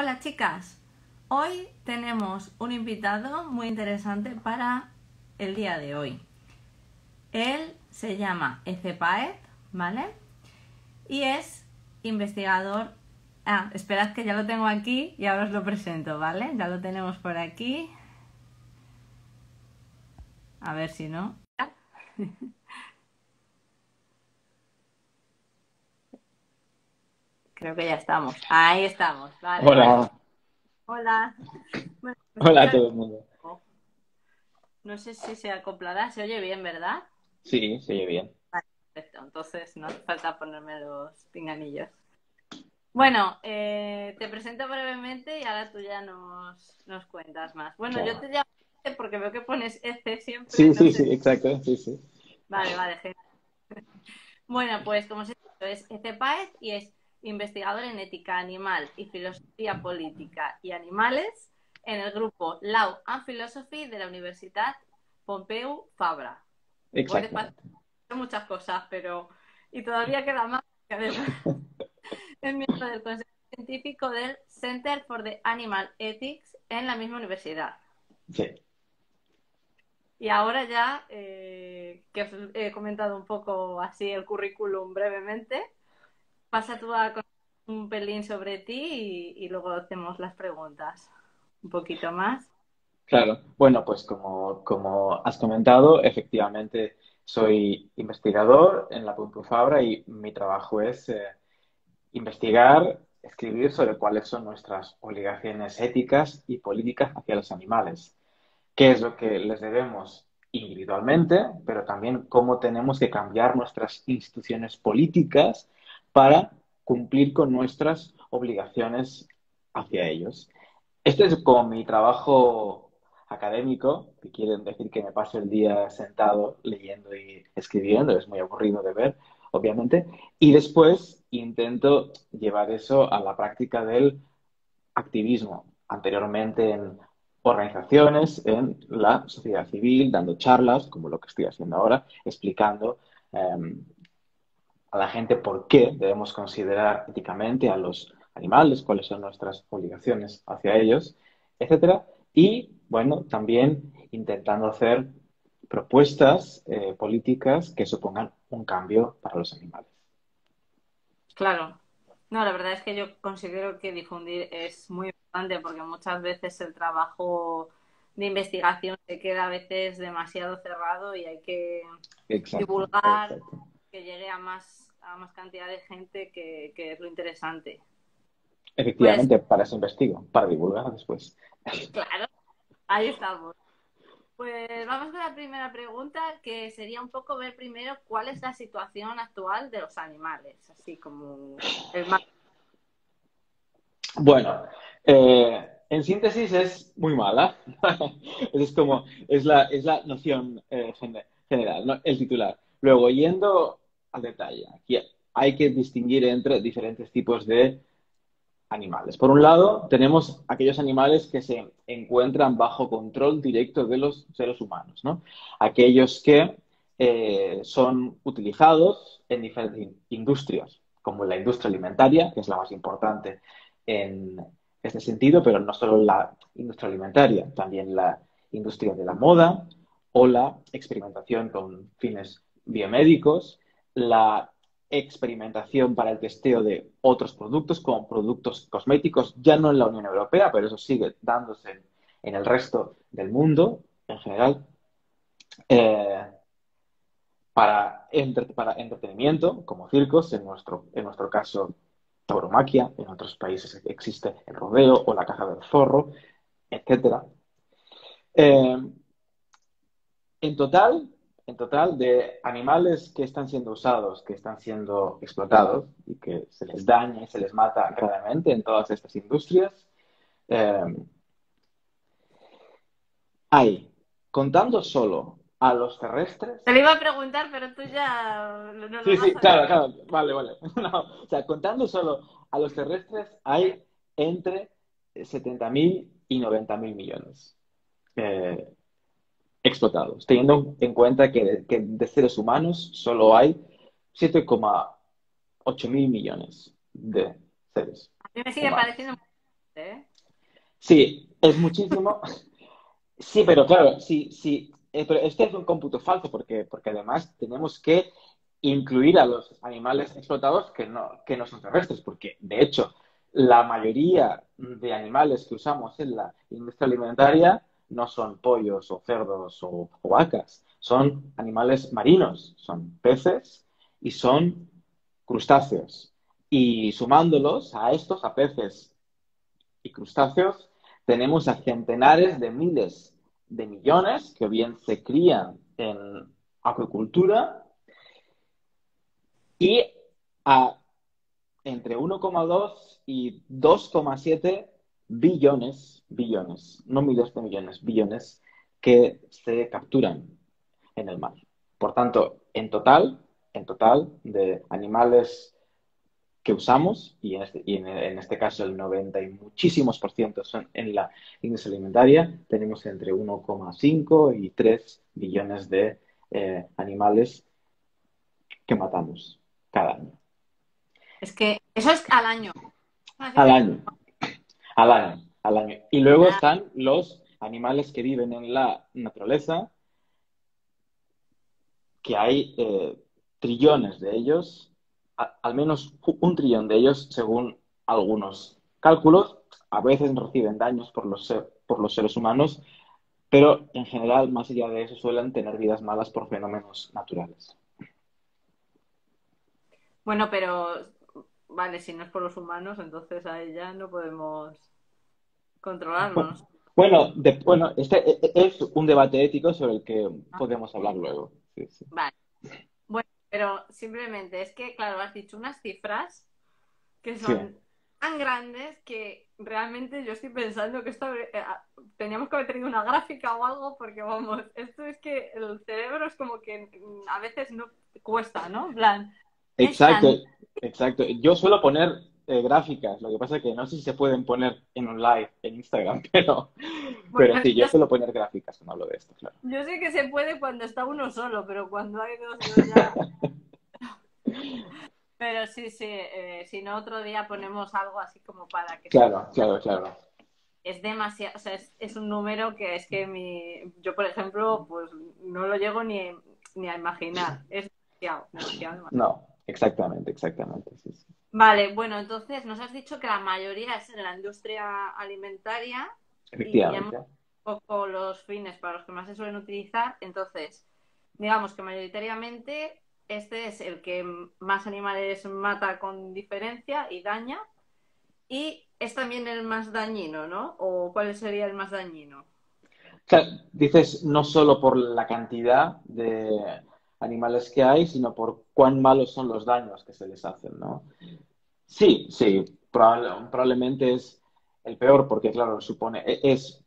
Hola chicas, hoy tenemos un invitado muy interesante para el día de hoy. Él se llama Ecepaet, ¿vale? Y es investigador. Ah, esperad que ya lo tengo aquí y ahora os lo presento, ¿vale? Ya lo tenemos por aquí. A ver si no. Creo que ya estamos. Ahí estamos. Vale. Hola, Hola. Bueno, pues hola a todo el mundo. No sé si se acoplará. Se oye bien, ¿verdad? Sí, se oye bien. Perfecto. Entonces no hace falta ponerme los pinganillos. Bueno, eh, te presento brevemente y ahora tú ya nos, nos cuentas más. Bueno, Claro. yo te llamo Ece porque veo que pones Ece siempre. Sí, sí, sí, exacto, sí, sí. Vale, vale, genial. Bueno, pues como os he dicho, es Ece Páez y es investigador en ética animal y filosofía política y animales en el grupo Law and Philosophy de la Universidad Pompeu Fabra. Son muchas cosas, pero... Y todavía queda más. Es miembro del Consejo Científico del Center for the Animal Ethics en la misma universidad. Sí, Y ahora ya, eh, que os he comentado un poco así el currículum brevemente, pasa tú a un pelín sobre ti y, y luego hacemos las preguntas un poquito más. claro. Bueno, pues como, como has comentado, efectivamente soy investigador en la Fabra y mi trabajo es eh, investigar, escribir sobre cuáles son nuestras obligaciones éticas y políticas hacia los animales. qué es lo que les debemos individualmente, pero también cómo tenemos que cambiar nuestras instituciones políticas para cumplir con nuestras obligaciones hacia ellos. Este es como mi trabajo académico, que quieren decir que me paso el día sentado leyendo y escribiendo, es muy aburrido de ver, obviamente, y después intento llevar eso a la práctica del activismo, anteriormente en organizaciones, en la sociedad civil, dando charlas, como lo que estoy haciendo ahora, explicando eh, a la gente por qué debemos considerar éticamente a los animales, cuáles son nuestras obligaciones hacia ellos, etcétera. Y, bueno, también intentando hacer propuestas eh, políticas que supongan un cambio para los animales. Claro. No, la verdad es que yo considero que difundir es muy importante porque muchas veces el trabajo de investigación se queda a veces demasiado cerrado y hay que Exacto, divulgar exacto. Que llegue a más, a más cantidad de gente que, que es lo interesante. Efectivamente, para eso investigo, para divulgar después. Claro, ahí estamos. Pues vamos con la primera pregunta, que sería un poco ver primero cuál es la situación actual de los animales, así como el más... Bueno, eh, en síntesis es muy mala. Es como, es la, es la noción eh, gen- general, ¿no? El titular. Luego, yendo al detalle, aquí hay que distinguir entre diferentes tipos de animales. Por un lado, tenemos aquellos animales que se encuentran bajo control directo de los seres humanos, ¿no? Aquellos que eh, son utilizados en diferentes in- industrias, como la industria alimentaria, que es la más importante en este sentido, pero no solo la industria alimentaria, también la industria de la moda o la experimentación con fines biomédicos, la experimentación para el testeo de otros productos como productos cosméticos, ya no en la Unión Europea, pero eso sigue dándose en, el resto del mundo en general. Eh, para, entre- para entretenimiento, como circos, en nuestro, en nuestro caso, tauromaquia, en otros países existe el rodeo o la caza del zorro, etcétera. Eh, en total, en total, de animales que están siendo usados, que están siendo explotados y que se les daña y se les mata gravemente en todas estas industrias, eh, hay, contando solo a los terrestres, Te lo iba a preguntar, pero tú ya no lo Sí, vas sí, a claro, claro, vale, vale. No, o sea, contando solo a los terrestres, hay entre 70.000 y 90.000 millones eh, explotados, teniendo en cuenta que de, que de seres humanos solo hay 7,8 mil millones de seres. A mí me sigue humanos. pareciendo ¿eh? Sí, es muchísimo. Sí, pero claro, sí, sí. Eh, pero este es un cómputo falso porque, porque además tenemos que incluir a los animales explotados que no, que no son terrestres, porque de hecho la mayoría de animales que usamos en la industria alimentaria no son pollos o cerdos o, vacas, son animales marinos, son peces y son crustáceos. Y sumándolos a estos, a peces y crustáceos, tenemos a centenares de miles de millones que bien se crían en acuicultura y a entre 1,2 y 2,7 billones, billones, no miles de millones, billones que se capturan en el mar. Por tanto, en total, en total de animales que usamos, y en este, y en, en este caso el 90 y muchísimos por ciento son en la industria alimentaria, tenemos entre 1,5 y 3 billones de eh, animales que matamos cada año. Es que eso es al año. Al año. Al año. Al año. Y luego están los animales que viven en la naturaleza, que hay eh, trillones de ellos, a, al menos un trillón de ellos, según algunos cálculos. A veces reciben daños por los, por los seres humanos, pero en general, más allá de eso, suelen tener vidas malas por fenómenos naturales. Bueno, pero vale, si no es por los humanos, entonces ahí ya no podemos controlarnos. Bueno, de, bueno, este e, e, es un debate ético sobre el que podemos hablar luego. Sí, sí. Vale. Bueno, pero simplemente es que, claro, has dicho unas cifras que son Sí. tan grandes que realmente yo estoy pensando que esto eh, teníamos que haber tenido una gráfica o algo porque vamos, esto es que el cerebro es como que mm, a veces no cuesta, ¿no? En plan, Exacto, exacto. Yo suelo poner eh, gráficas, lo que pasa es que no sé si se pueden poner en un live en Instagram, pero, sí, yo suelo poner gráficas cuando hablo de esto, claro. yo sé que se puede cuando está uno solo, pero cuando hay dos yo ya... Pero sí, sí, eh, si no otro día ponemos algo así como para que Claro, claro, claro. es demasiado, o sea, es, es un número que es que mi, yo, por ejemplo, pues no lo llego ni, ni a imaginar. Es demasiado, demasiado, demasiado. No, exactamente, exactamente. Sí, sí. Vale, bueno, entonces nos has dicho que la mayoría es en la industria alimentaria y Efectivamente. un poco los fines para los que más se suelen utilizar. Entonces, digamos que mayoritariamente este es el que más animales mata con diferencia y daña. Y es también el más dañino, ¿no? ¿O cuál sería el más dañino? Claro, dices no solo por la cantidad de animales que hay, sino por cuán malos son los daños que se les hacen, ¿no? Sí, sí, probable- probablemente es el peor porque, claro, supone, e- es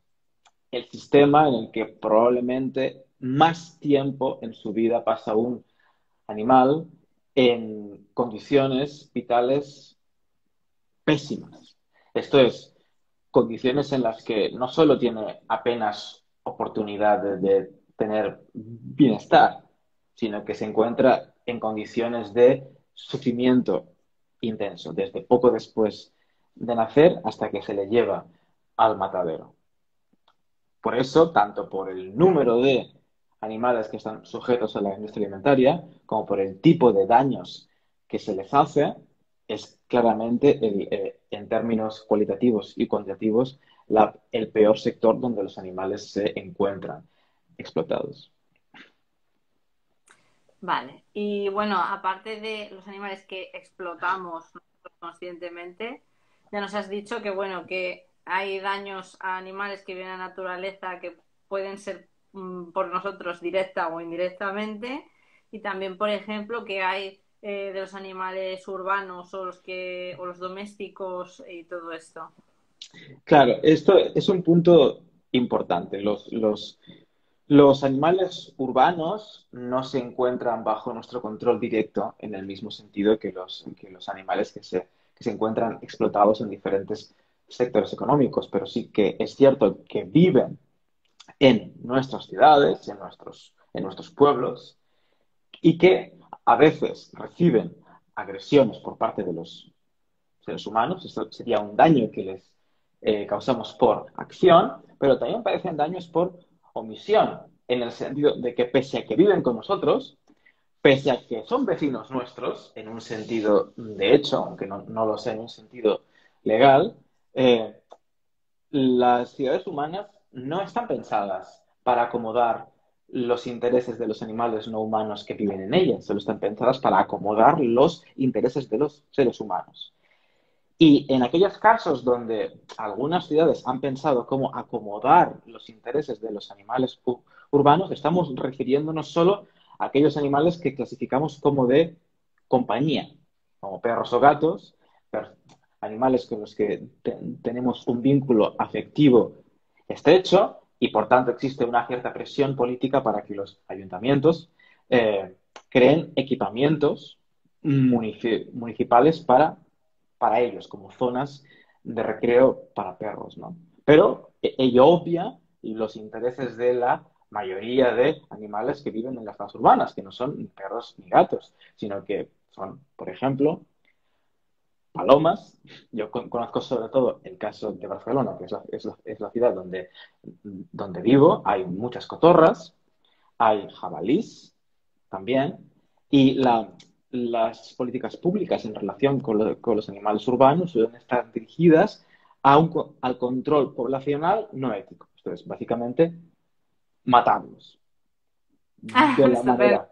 el sistema en el que probablemente más tiempo en su vida pasa un animal en condiciones vitales pésimas. Esto es, condiciones en las que no solo tiene apenas oportunidad de tener bienestar, sino que se encuentra en condiciones de sufrimiento intenso, desde poco después de nacer hasta que se le lleva al matadero. Por eso, tanto por el número de animales que están sujetos a la industria alimentaria, como por el tipo de daños que se les hace, es claramente, eh, en términos cualitativos y cuantitativos, el peor sector donde los animales se encuentran explotados. Vale. Y bueno, aparte de los animales que explotamos conscientemente, ya nos has dicho que bueno, que hay daños a animales que vienen a la naturaleza que pueden ser mm, por nosotros directa o indirectamente. Y también, por ejemplo, que hay eh, de los animales urbanos o los que, o los domésticos y todo esto. Claro, esto es un punto importante. Los, los, los animales urbanos no se encuentran bajo nuestro control directo en el mismo sentido que los, que los animales que se, que se encuentran explotados en diferentes sectores económicos, pero sí que es cierto que viven en nuestras ciudades, en nuestros, en nuestros pueblos, y que a veces reciben agresiones por parte de los seres humanos. Esto sería un daño que les, eh, causamos por acción, pero también padecen daños por omisión, en el sentido de que pese a que viven con nosotros, pese a que son vecinos nuestros, en un sentido de hecho, aunque no, lo sea en un sentido legal, eh, las ciudades humanas no están pensadas para acomodar los intereses de los animales no humanos que viven en ellas, solo están pensadas para acomodar los intereses de los seres humanos. Y en aquellos casos donde algunas ciudades han pensado cómo acomodar los intereses de los animales urbanos, estamos refiriéndonos solo a aquellos animales que clasificamos como de compañía, como perros o gatos, animales con los que tenemos un vínculo afectivo estrecho y por tanto existe una cierta presión política para que los ayuntamientos eh, creen equipamientos municipales para para ellos, como zonas de recreo para perros, ¿no? Pero e, ello obvia los intereses de la mayoría de animales que viven en las zonas urbanas, que no son ni perros ni gatos, sino que son, por ejemplo, palomas. Yo conozco sobre todo el caso de Barcelona, que es la, ciudad donde, donde vivo. Hay muchas cotorras, hay jabalís también, y la, las políticas públicas en relación con, los animales urbanos suelen estar dirigidas a un, al control poblacional no ético. Esto es, básicamente, matarlos. Ah, de la manera.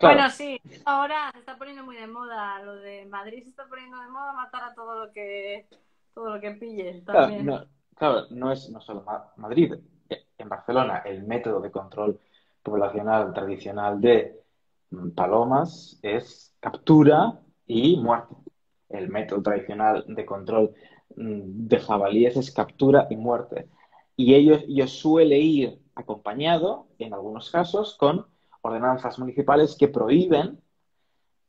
Bueno, sí, ahora se está poniendo muy de moda lo de Madrid, se está poniendo de moda matar a todo lo que todo lo que pille. También. Claro, no, claro, no es no solo Madrid. En Barcelona, el método de control poblacional tradicional de palomas es captura y muerte. El método tradicional de control mm, de jabalíes es captura y muerte. Y ello, suele ir acompañado, en algunos casos, con ordenanzas municipales que prohíben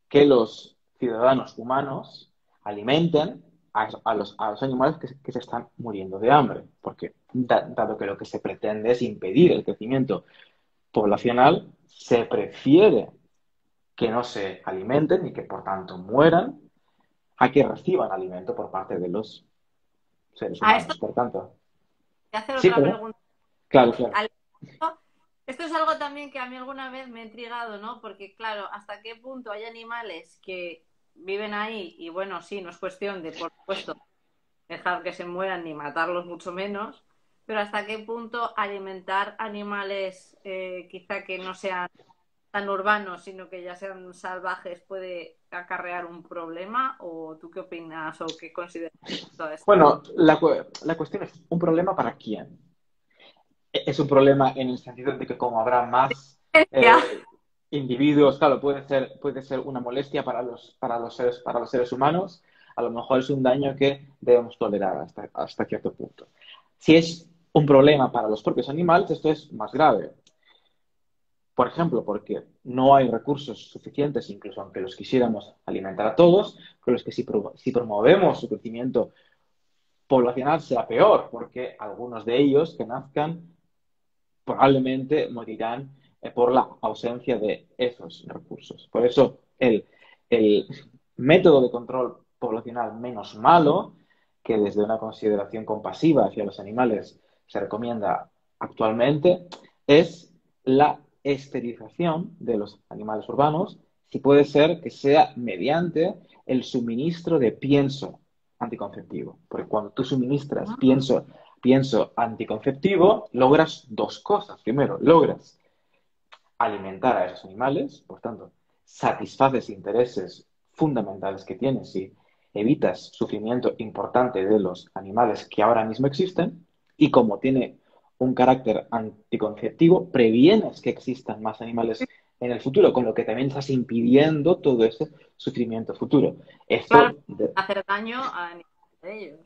que los ciudadanos humanos alimenten a, los, animales que, se están muriendo de hambre, porque dado que lo que se pretende es impedir el crecimiento poblacional, se prefiere que no se alimenten y que por tanto mueran a que reciban alimento por parte de los seres humanos. Esto... Por tanto. Hacer otra pregunta. Claro, claro. Esto es algo también que a mí alguna vez me ha intrigado, ¿no? Porque, claro, hasta qué punto hay animales que viven ahí y, bueno, sí, no es cuestión de, por supuesto, dejar que se mueran ni matarlos mucho menos, pero hasta qué punto alimentar animales eh, quizá que no sean tan urbanos, sino que ya sean salvajes, puede acarrear un problema? ¿O tú qué opinas o qué consideras todo esto? Bueno, la, la cuestión es, ¿un problema para quién? E-, es un problema en el sentido de que como habrá más eh, individuos, claro, puede ser, puede ser una molestia para los, para, los seres, para los seres humanos, a lo mejor es un daño que debemos tolerar hasta, hasta cierto punto. Si es un problema para los propios animales, esto es más grave. Por ejemplo, porque no hay recursos suficientes, incluso aunque los quisiéramos alimentar a todos, con los que si, promovemos su crecimiento poblacional sea peor, porque algunos de ellos que nazcan probablemente morirán eh, por la ausencia de esos recursos. Por eso el, el método de control poblacional menos malo, que desde una consideración compasiva hacia los animales se recomienda actualmente, es la esterilización de los animales urbanos, si puede ser que sea mediante el suministro de pienso anticonceptivo. Porque cuando tú suministras ah. pienso, pienso anticonceptivo, logras dos cosas. Primero, logras alimentar a esos animales, por tanto, satisfaces intereses fundamentales que tienes y evitas sufrimiento importante de los animales que ahora mismo existen. Y como tiene un carácter anticonceptivo, previenes que existan más animales en el futuro, con lo que también estás impidiendo todo ese sufrimiento futuro. Esto hacer daño a ellos.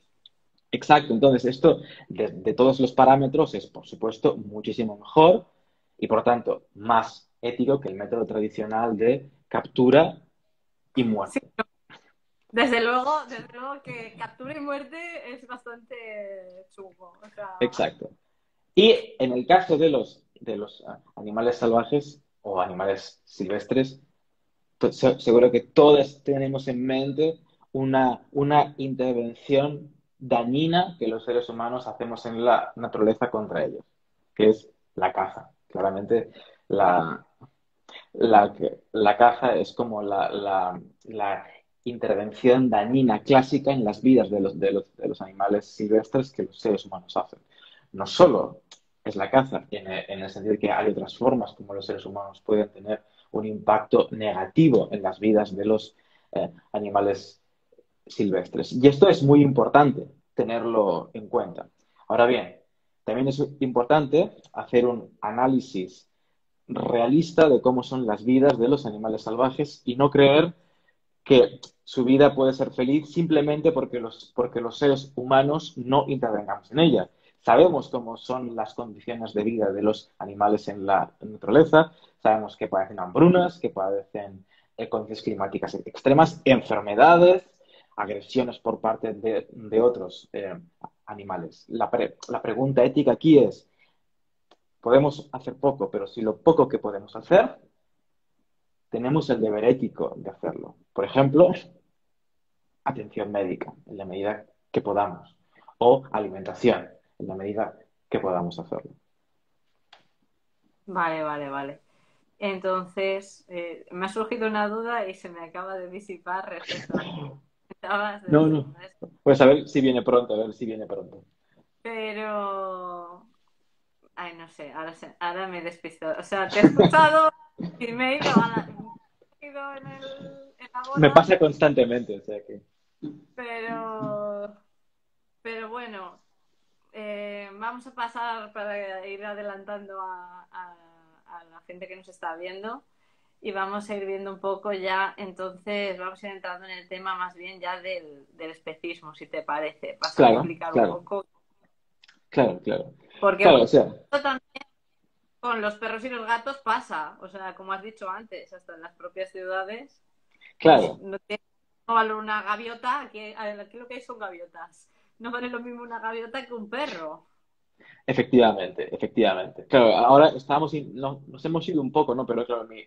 Exacto, entonces esto de, todos los parámetros es, por supuesto, muchísimo mejor y, por tanto, más ético que el método tradicional de captura y muerte. Desde luego, desde luego que captura y muerte es bastante chungo. Exacto. Y en el caso de los, de los ah, animales salvajes o animales silvestres, seguro que todos tenemos en mente una, una intervención dañina que los seres humanos hacemos en la naturaleza contra ellos, que es la caza. Claramente la, la, la caza es como la, la, la, intervención dañina clásica en las vidas de los, de, los, de los, animales silvestres que los seres humanos hacen. No solo es la caza, en, en el sentido de que hay otras formas como los seres humanos pueden tener un impacto negativo en las vidas de los eh, animales silvestres. Y esto es muy importante tenerlo en cuenta. Ahora bien, también es importante hacer un análisis realista de cómo son las vidas de los animales salvajes y no creer que su vida puede ser feliz simplemente porque los, porque los seres humanos no intervengamos en ella. Sabemos cómo son las condiciones de vida de los animales en la naturaleza, sabemos que padecen hambrunas, que padecen eh, condiciones climáticas extremas, enfermedades, agresiones por parte de, otros eh, animales. La, la pregunta ética aquí es, podemos hacer poco, pero si lo poco que podemos hacer, tenemos el deber ético de hacerlo. Por ejemplo, atención médica, en la medida que podamos, o alimentación, en la medida que podamos hacerlo. Vale, vale, vale. Entonces, eh, me ha surgido una duda y se me acaba de disipar respecto a... No, no. Pues a ver si viene pronto, a ver si viene pronto. Pero... Ay, no sé, ahora, se... ahora me he despistado. O sea, te he escuchado y me he ido, a... en, el... en la bola. Me pasa constantemente, o sea que... Pero... Pero bueno, eh, vamos a pasar para ir adelantando a, a, a, la gente que nos está viendo y vamos a ir viendo un poco ya, entonces vamos a ir entrando en el tema más bien ya del, del especismo, si te parece, para claro, explicar claro. un poco. Claro, claro. Porque claro, o sea... también con los perros y los gatos pasa, o sea, como has dicho antes, hasta en las propias ciudades. Claro. No tiene vale una gaviota, aquí, aquí lo que hay son gaviotas no vale lo mismo una gaviota que un perro. Efectivamente, efectivamente. Claro, ahora estamos, no, nos hemos ido un poco, ¿no? Pero claro, mi,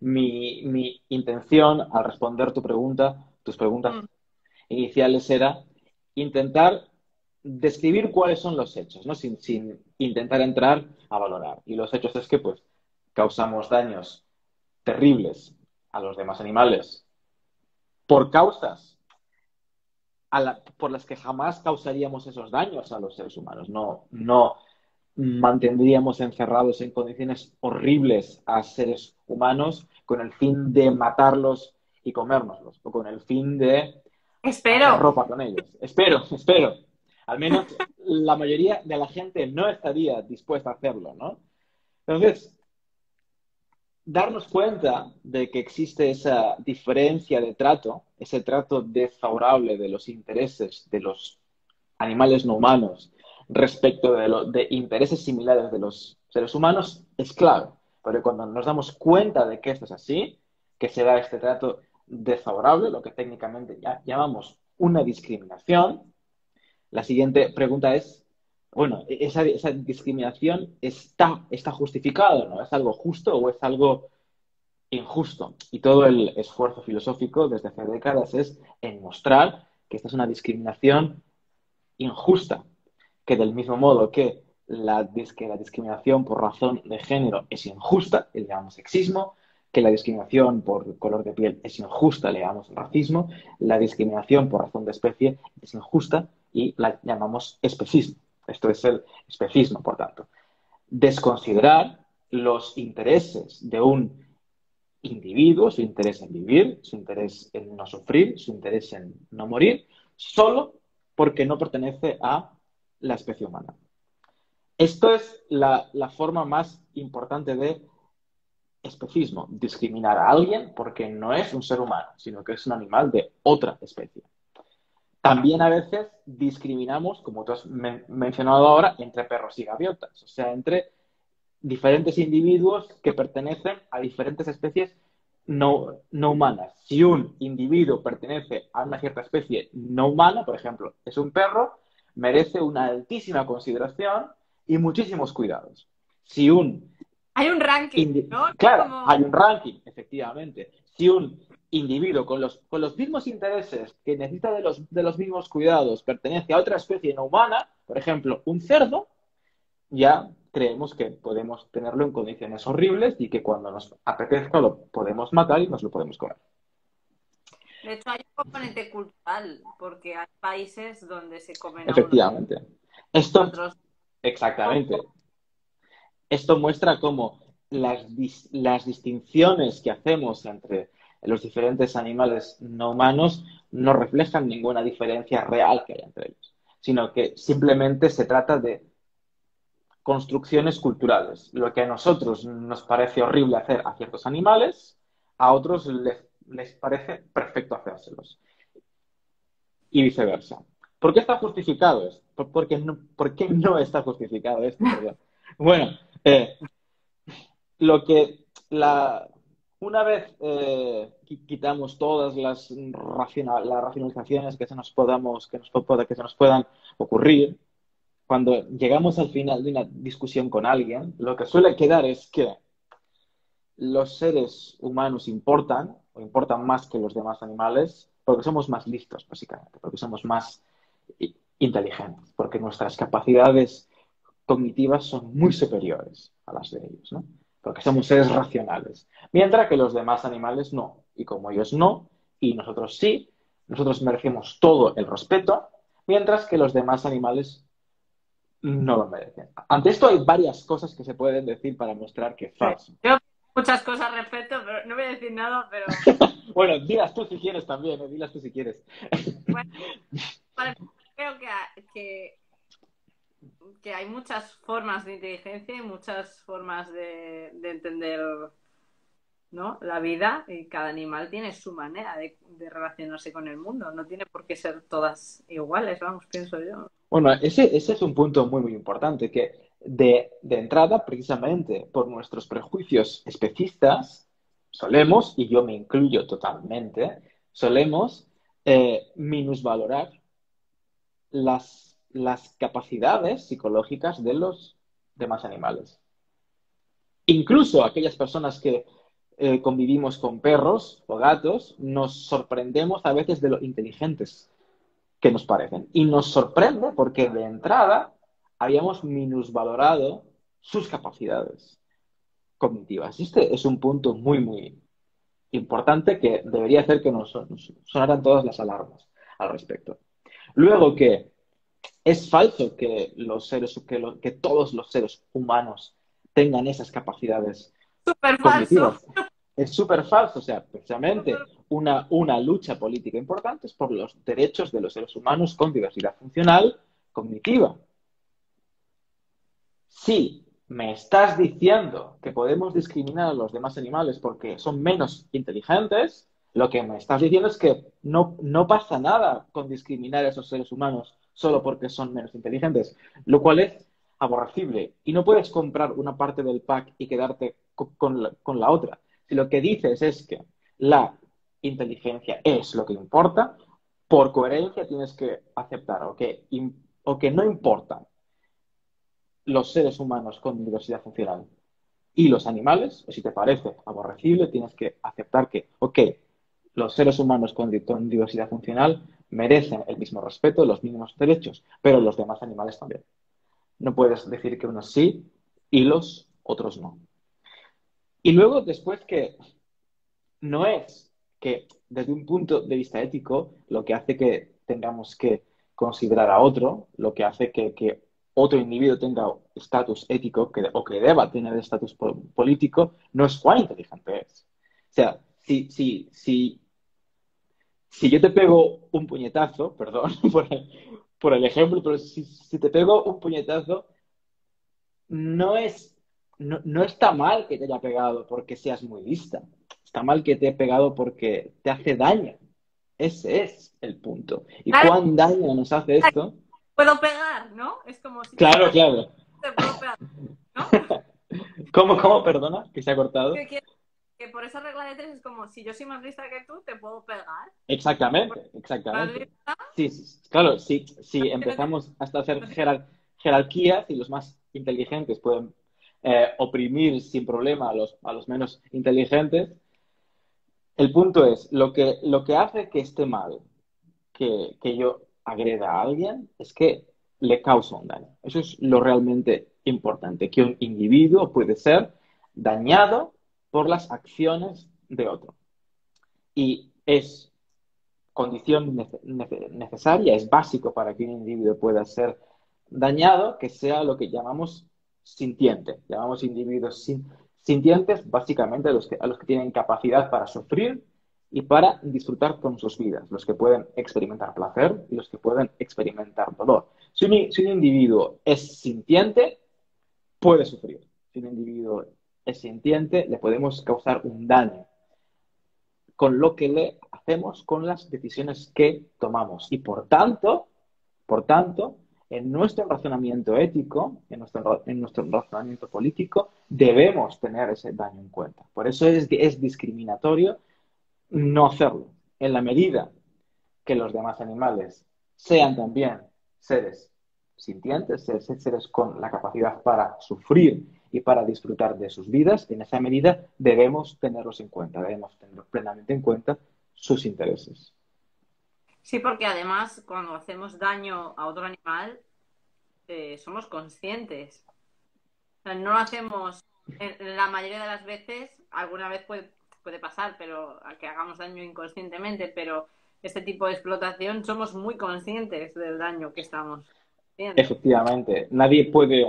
mi, mi intención al responder tu pregunta, tus preguntas mm. iniciales era intentar describir cuáles son los hechos, ¿no? Sin, sin intentar entrar a valorar. Y los hechos es que, pues, causamos daños terribles a los demás animales por causas la, por las que jamás causaríamos esos daños a los seres humanos. No, no mantendríamos encerrados en condiciones horribles a seres humanos con el fin de matarlos y comérnoslos, o con el fin de espero. hacer ropa con ellos. Espero, espero. Al menos la mayoría de la gente no estaría dispuesta a hacerlo, ¿no? Entonces, darnos cuenta de que existe esa diferencia de trato, ese trato desfavorable de los intereses de los animales no humanos respecto de, lo, intereses similares de los seres humanos, es clave. Pero cuando nos damos cuenta de que esto es así, que se da este trato desfavorable, lo que técnicamente ya llamamos una discriminación, la siguiente pregunta es, bueno, esa, esa discriminación está, está justificada, ¿no? ¿Es algo justo o es algo injusto? Y todo el esfuerzo filosófico desde hace décadas es en mostrar que esta es una discriminación injusta, que del mismo modo que la, que la discriminación por razón de género es injusta, le llamamos sexismo, que la discriminación por color de piel es injusta, le llamamos racismo, la discriminación por razón de especie es injusta y la llamamos especismo. Esto es el especismo, por tanto. Desconsiderar los intereses de un individuo, su interés en vivir, su interés en no sufrir, su interés en no morir, solo porque no pertenece a la especie humana. Esto es la, la forma más importante de especismo, discriminar a alguien porque no es un ser humano, sino que es un animal de otra especie. También a veces discriminamos, como tú has men mencionado ahora, entre perros y gaviotas, o sea, entre diferentes individuos que pertenecen a diferentes especies no, no, humanas. Si un individuo pertenece a una cierta especie no humana, por ejemplo, es un perro, merece una altísima consideración y muchísimos cuidados. Si un... Hay un ranking, ¿no? Claro, Como... hay un ranking, efectivamente. Si un individuo con los, con los mismos intereses, que necesita de los, de los mismos cuidados, pertenece a otra especie no humana, por ejemplo, un cerdo, ya creemos que podemos tenerlo en condiciones horribles y que cuando nos apetezca lo podemos matar y nos lo podemos comer. De hecho, hay un componente cultural, porque hay países donde se comen. Efectivamente. Esto, exactamente. Esto muestra cómo las, las distinciones que hacemos entre los diferentes animales no humanos no reflejan ninguna diferencia real que hay entre ellos, sino que simplemente se trata de construcciones culturales. Lo que a nosotros nos parece horrible hacer a ciertos animales, a otros les, parece perfecto hacérselos. Y viceversa. ¿Por qué está justificado esto? ¿Por qué no, está justificado esto? bueno, eh, lo que la, una vez eh, quitamos todas las, las racionalizaciones que se nos podamos, que, nos, que se nos puedan ocurrir, cuando llegamos al final de una discusión con alguien, lo que suele quedar es que los seres humanos importan, o importan más que los demás animales, porque somos más listos, básicamente, porque somos más inteligentes, porque nuestras capacidades cognitivas son muy superiores a las de ellos, ¿no? Porque somos seres racionales. Mientras que los demás animales no. Y como ellos no, y nosotros sí, nosotros merecemos todo el respeto, mientras que los demás animales no lo merecen. Ante esto hay varias cosas que se pueden decir para mostrar que es falso. Yo muchas cosas respeto, pero no voy a decir nada, pero... bueno, dilas tú si quieres también, ¿eh? dilas tú si quieres. bueno, creo que, que, hay muchas formas de inteligencia y muchas formas de, entender ¿no? la vida y cada animal tiene su manera de, de relacionarse con el mundo. No tiene por qué ser todas iguales, vamos, pienso yo. Bueno, ese, ese es un punto muy, muy importante, que de, entrada, precisamente por nuestros prejuicios especistas, solemos, y yo me incluyo totalmente, solemos eh, minusvalorar las, las capacidades psicológicas de los demás animales. Incluso aquellas personas que eh, convivimos con perros o gatos, nos sorprendemos a veces de lo inteligentes que nos parecen. Y nos sorprende porque de entrada habíamos minusvalorado sus capacidades cognitivas. Este es un punto muy, muy importante que debería hacer que nos, sonaran todas las alarmas al respecto. Luego que es falso que los seres, que, que todos los seres humanos tengan esas capacidades cognitivas. Es súper falso, o sea, precisamente una, una lucha política importante es por los derechos de los seres humanos con diversidad funcional cognitiva. Si me estás diciendo que podemos discriminar a los demás animales porque son menos inteligentes, lo que me estás diciendo es que no, no pasa nada con discriminar a esos seres humanos solo porque son menos inteligentes, lo cual es aborrecible. Y no puedes comprar una parte del pack y quedarte con la, con la otra. Si lo que dices es que la inteligencia es lo que importa, por coherencia tienes que aceptar o que, o que no importan los seres humanos con diversidad funcional y los animales, o si te parece aborrecible, tienes que aceptar que, ok, los seres humanos con, diversidad funcional merecen el mismo respeto, los mismos derechos, pero los demás animales también. No puedes decir que unos sí y los otros no. Y luego, después que no es que desde un punto de vista ético, lo que hace que tengamos que considerar a otro, lo que hace que, otro individuo tenga estatus ético o que deba tener estatus político, no es cuán inteligente es. O sea, si, si, si, si yo te pego un puñetazo, perdón por el, ejemplo, pero si, te pego un puñetazo, no es no, no, está mal que te haya pegado porque seas muy lista está mal que te he pegado porque te hace daño. Ese es el punto. ¿Y cuán daño nos hace esto? Puedo pegar, ¿no? Es como si... Claro, claro. Te puedo pegar, ¿no? ¿Cómo, cómo, perdona? Que se ha cortado. Que, por esa regla de tres es como, si yo soy más lista que tú, te puedo pegar. Exactamente, exactamente. Sí, sí, claro, si sí, empezamos hasta hacer jerarquías y los más inteligentes pueden eh, oprimir sin problema a los, a los menos inteligentes, el punto es, lo que, lo que hace que esté mal que, que yo agreda a alguien es que le causa un daño. Eso es lo realmente importante, que un individuo puede ser dañado por las acciones de otro. Y es condición necesaria, es básico para que un individuo pueda ser dañado, que sea lo que llamamos sintiente. Llamamos individuos sintientes básicamente a los, que, tienen capacidad para sufrir y para disfrutar con sus vidas, los que pueden experimentar placer y los que pueden experimentar dolor. Si un, si un individuo es sintiente, puede sufrir. Si un individuo sintiente, le podemos causar un daño con lo que le hacemos con las decisiones que tomamos. Y por tanto, por tanto, en nuestro razonamiento ético, en nuestro, en nuestro razonamiento político, debemos tener ese daño en cuenta. Por eso es, es discriminatorio no hacerlo. En la medida que los demás animales sean también seres sintientes, seres con la capacidad para sufrir y para disfrutar de sus vidas, en esa medida debemos tenerlos en cuenta, debemos tener plenamente en cuenta sus intereses. Sí, porque además cuando hacemos daño a otro animal, eh, somos conscientes. no lo hacemos, en la mayoría de las veces, alguna vez puede, puede pasar, pero a que hagamos daño inconscientemente, pero este tipo de explotación somos muy conscientes del daño que estamos haciendo. Efectivamente, nadie puede,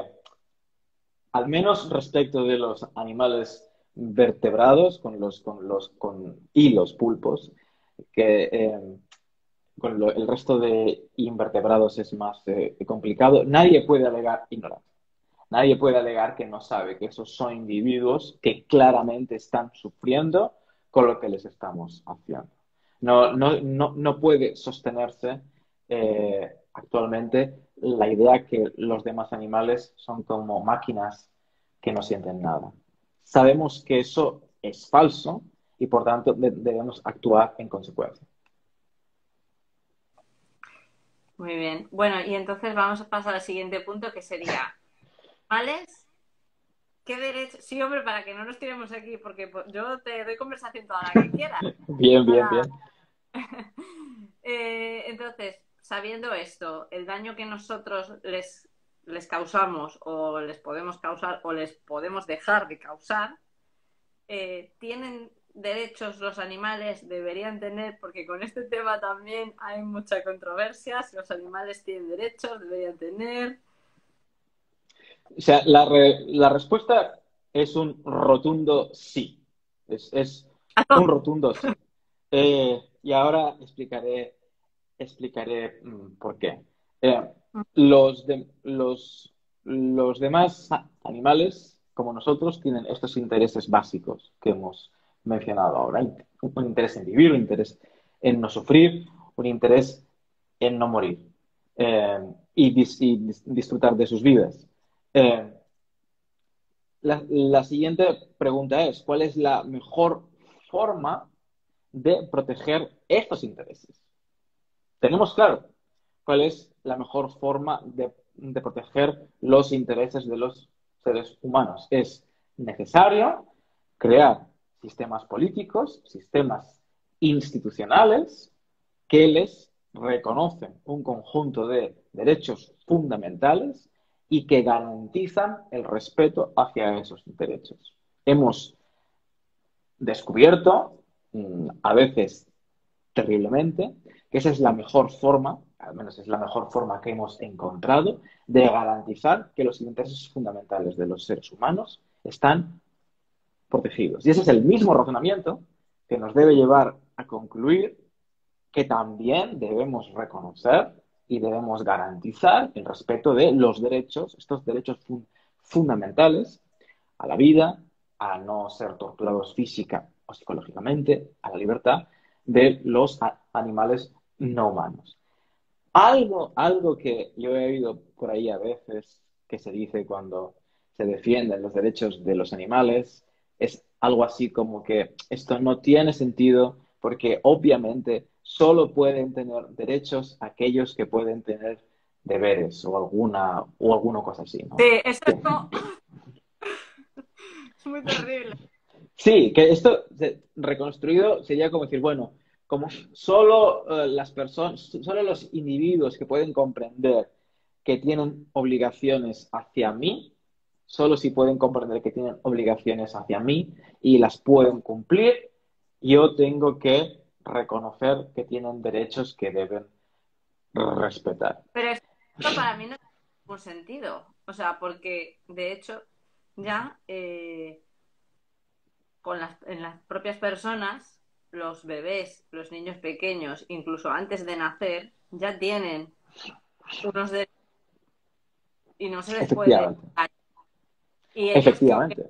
al menos respecto de los animales vertebrados con los, con los con, y los pulpos, que eh, con el resto de invertebrados es más eh, complicado, nadie puede alegar ignorancia. Nadie puede alegar que no sabe que esos son individuos que claramente están sufriendo con lo que les estamos haciendo. No, no, no, no puede sostenerse eh, actualmente la idea que los demás animales son como máquinas que no sienten nada. Sabemos que eso es falso y por tanto debemos actuar en consecuencia. Muy bien. Bueno, y entonces vamos a pasar al siguiente punto que sería animales, ¿qué derecho? Sí, hombre, para que no nos tiremos aquí, porque yo te doy conversación toda la que quieras. bien, bien, bien. Eh, entonces, sabiendo esto, el daño que nosotros les, les causamos o les podemos causar o les podemos dejar de causar, eh, ¿tienen derechos los animales? ¿Deberían tener? Porque con este tema también hay mucha controversia. Si los animales tienen derechos, deberían tener. O sea, la, la respuesta es un rotundo sí. Es, un rotundo sí. Eh, y ahora explicaré, explicaré mm, por qué. Eh, los, demás animales, como nosotros, tienen estos intereses básicos que hemos mencionado ahora. Un interés en vivir, un interés en no sufrir, un interés en no morir eh, y, y disfrutar de sus vidas. Eh, la, siguiente pregunta es, ¿cuál es la mejor forma de proteger estos intereses? Tenemos claro cuál es la mejor forma de, proteger los intereses de los seres humanos. Es necesario crear sistemas políticos, sistemas institucionales que les reconocen un conjunto de derechos fundamentales y que garantizan el respeto hacia esos derechos. Hemos descubierto, mm, a veces terriblemente, que esa es la mejor forma, al menos es la mejor forma que hemos encontrado, de garantizar que los intereses fundamentales de los seres humanos están protegidos. Y ese es el mismo razonamiento que nos debe llevar a concluir que también debemos reconocer y debemos garantizar el respeto de los derechos, estos derechos fundamentales a la vida, a no ser torturados física o psicológicamente, a la libertad de los animales no humanos. Algo, algo que yo he oído por ahí a veces que se dice cuando se defienden los derechos de los animales es algo así como que esto no tiene sentido porque obviamente solo pueden tener derechos aquellos que pueden tener deberes o alguna o alguna cosa así. ¿no? Sí, eso es, muy terrible. Sí, que esto reconstruido sería como decir, bueno, como solo eh, las personas, solo los individuos que pueden comprender que tienen obligaciones hacia mí, solo si pueden comprender que tienen obligaciones hacia mí y las pueden cumplir, yo tengo que reconocer que tienen derechos que deben respetar. Pero esto para mí no tiene ningún sentido. O sea, porque de hecho ya eh, con las, en las propias personas, los bebés, los niños pequeños, incluso antes de nacer, ya tienen unos derechos y no se les puede y Efectivamente.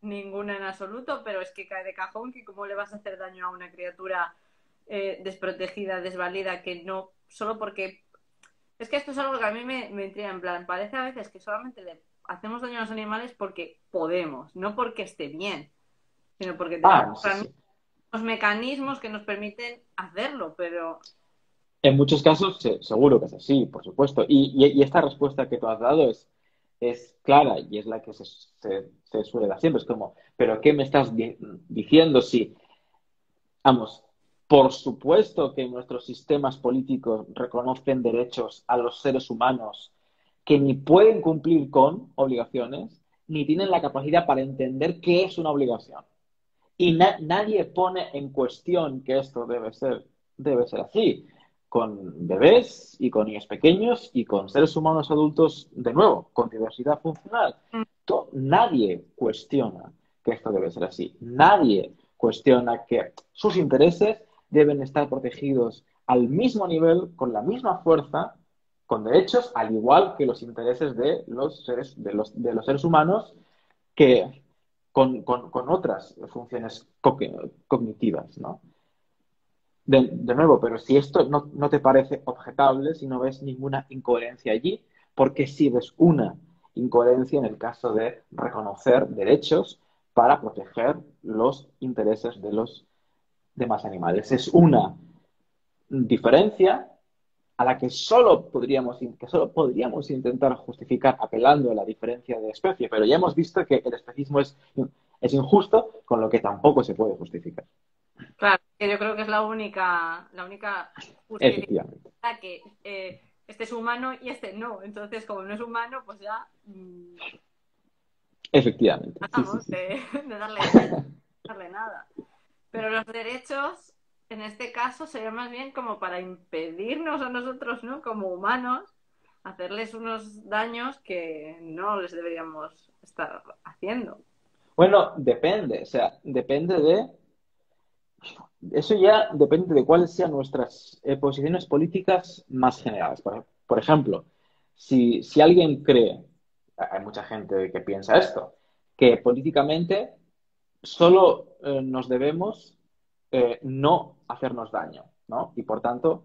Ninguna en absoluto, pero es que cae de cajón que cómo le vas a hacer daño a una criatura eh, desprotegida, desvalida, que no, solo porque... Es que esto es algo que a mí me, me intriga, en plan, parece a veces que solamente le hacemos daño a los animales porque podemos, no porque esté bien, sino porque ah, tenemos los mecanismos que nos permiten hacerlo, pero... En muchos casos seguro que es así, por supuesto. Y, esta respuesta que tú has dado es, es clara y es la que se, se, suele dar siempre. Es como, ¿pero qué me estás diciendo si, vamos, por supuesto que nuestros sistemas políticos reconocen derechos a los seres humanos que ni pueden cumplir con obligaciones, ni tienen la capacidad para entender qué es una obligación. Y nadie pone en cuestión que esto debe ser, debe ser así, con bebés y con niños pequeños y con seres humanos adultos, de nuevo, con diversidad funcional. Nadie cuestiona que esto debe ser así. Nadie cuestiona que sus intereses deben estar protegidos al mismo nivel, con la misma fuerza, con derechos, al igual que los intereses de los seres, de los, de los seres humanos que con, otras funciones cognitivas, ¿no? De, nuevo, pero si esto no, te parece objetable, si no ves ninguna incoherencia allí, ¿por qué si ves una incoherencia en el caso de reconocer derechos para proteger los intereses de los demás animales? Es una diferencia a la que solo podríamos, que solo podríamos intentar justificar apelando a la diferencia de especie, pero ya hemos visto que el especismo es, es injusto, con lo que tampoco se puede justificar. Claro, yo creo que es la única, la única justificación que eh, este es humano y este no. Entonces, como no es humano, pues ya. Mm, Efectivamente. De, darle, darle nada. Pero los derechos en este caso sería más bien como para impedirnos a nosotros, ¿no? Como humanos, hacerles unos daños que no les deberíamos estar haciendo. Bueno, depende, o sea, depende de... Eso ya depende de cuáles sean nuestras eh, posiciones políticas más generales. Por, ejemplo, si, alguien cree, hay mucha gente que piensa esto, que políticamente solo eh, nos debemos eh, no hacernos daño, ¿no? Y por tanto,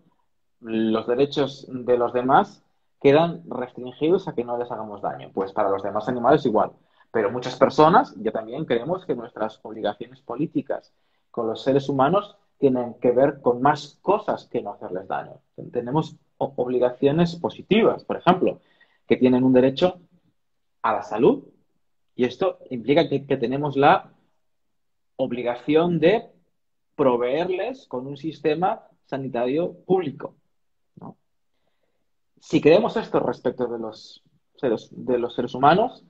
los derechos de los demás quedan restringidos a que no les hagamos daño. Pues para los demás animales igual. Pero muchas personas ya también creemos que nuestras obligaciones políticas con los seres humanos tienen que ver con más cosas que no hacerles daño. Tenemos obligaciones positivas, por ejemplo, que tienen un derecho a la salud y esto implica que tenemos la obligación de proveerles con un sistema sanitario público. Si creemos esto respecto de los, seres, de los seres humanos,